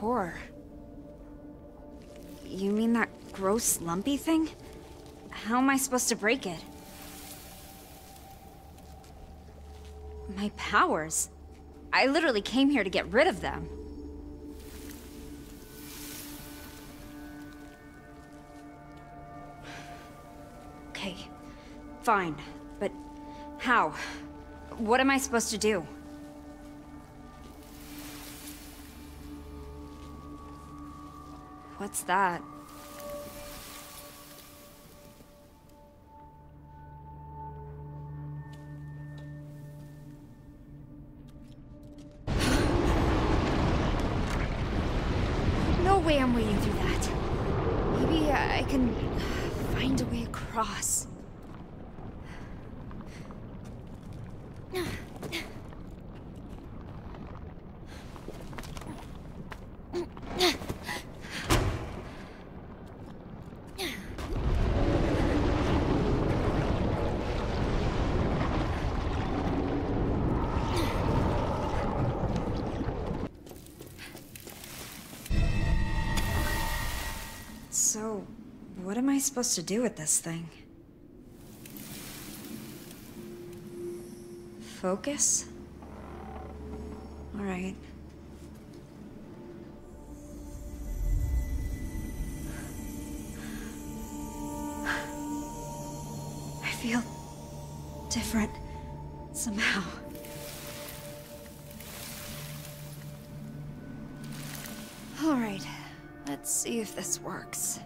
core. You mean that gross lumpy thing? How am I supposed to break it? My powers? I literally came here to get rid of them. Okay, fine. But how? What am I supposed to do? What's that? No way I'm wading through that. Maybe uh, I can find a way across. So, what am I supposed to do with this thing? Focus? Alright. I feel different somehow. Alright, Let's see if this works.